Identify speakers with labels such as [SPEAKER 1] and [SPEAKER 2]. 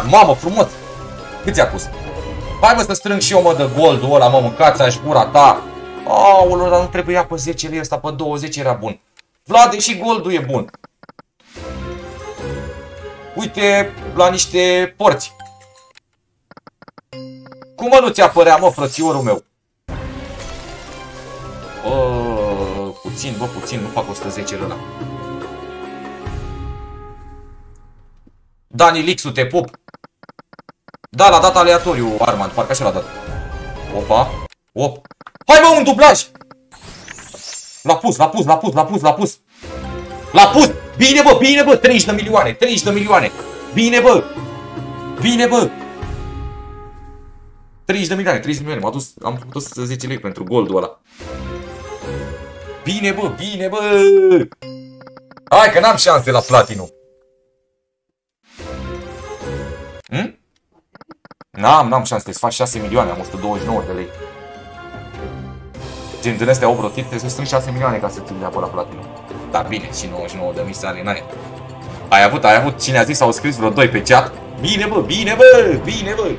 [SPEAKER 1] Mamă, frumos! Cât ți-a pus? Hai mă să strâng și eu mă de goldul ăla, mă, mâncați aș gura ta. Aoleu, dar nu trebuia pe 10 lei ăsta, pe 20 era bun. Vlad, și goldul e bun. Uite la niște porți. Cum mă nu ți apărea, mă, frățiorul meu? Bă, puțin, bă, puțin, nu fac 110 ăla. Dani Lixu, te pup. Da, l-a dat aleatoriu Armand, parcă așa l-a dat. Opa, op. Hai mă, un dublaj! L-a pus, l-a pus, l-a pus, l-a pus, l-a pus. L-a pus! Bine, bă, bine, bă, 30 de milioane, 30 de milioane. Bine, bă! Bine, bă! 30 de milioane, 30 de milioane. M-a dus, am făcut 10 lei pentru goldul ăla. Bine, bă, bine, bă! Hai că n-am șanse la platinum. Hm? N-am, n-am șanse, să faci 6 milioane, am 129 de lei. Gen din astea overrotit, trebuie să strângi 6 milioane ca să ți le la platinum. Dar bine, și 99 de mii sale în aia. Ai avut, ai avut, cine a zis, au scris vreo 2 pe chat? Bine bă, bine bă, bine bă!